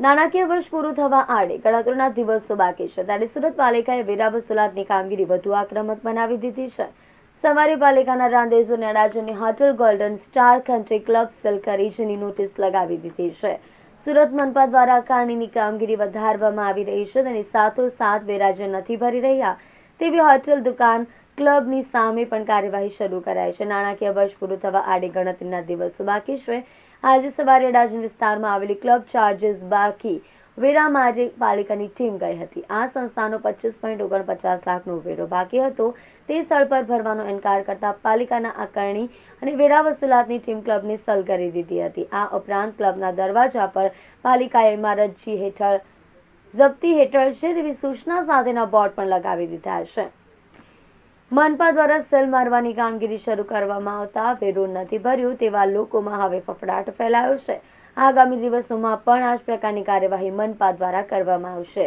નાણાકીય વર્ષ પૂરું થવા આડે ગણતરીના દિવસો બાકી છે. ત્યારે સુરત પાલિકાએ વેરા વસૂલાતની કામગીરી વધુ આક્રમક બનાવી દીધી છે. સવારે પાલિકાના રાંદેજો અડાજણની hotel golden star country club seal notice લગાવી દીધી છે. સુરત મનપા દ્વારા કારણીની કામગીરી વધારવામાં આવી રહી છે. તેની સાથોસાથ વેરા નથી ભરી રહ્યા, તેવી હોટેલ દુકાન ક્લબની સામે પણ કાર્યવાહી શરૂ કરાઈ છે. નાણાકીય વર્ષ પૂરું થવા આડે ગણતરીના દિવસો બાકી છે. આજે સવારે અડાજણ વિસ્તારમાં આવેલી ક્લબ ચાર્જીસ બાકી વેરા માટે પાલિકાની ટીમ ગઈ હતી. આ સંસ્થાનો પચીસ પોઈન્ટ ઓગણપચાસ લાખનો વેરો બાકી હતો. તે સ્થળ પર ભરવાનો ઇનકાર કરતા પાલિકાના આકારણી અને વેરા વસૂલાતની ટીમ ક્લબને સલ કરી દીધી હતી. આ ઉપરાંત ક્લબના દરવાજા પર પાલિકાએ ઇમારત જી હેઠળ જપ્તી હેઠળ છે તેવી સૂચના સાથેના બોર્ડ પણ લગાવી દીધા છે. મનપા દ્વારા સેલ મારવાની કામગીરી શરૂ કરવામાં આવતા વેરો નથી ભર્યું તેવા લોકોમાં હવે ફફડાટ ફેલાયો છે. આગામી દિવસોમાં પણ આ જ પ્રકારની કાર્યવાહી મનપા દ્વારા કરવામાં આવશે.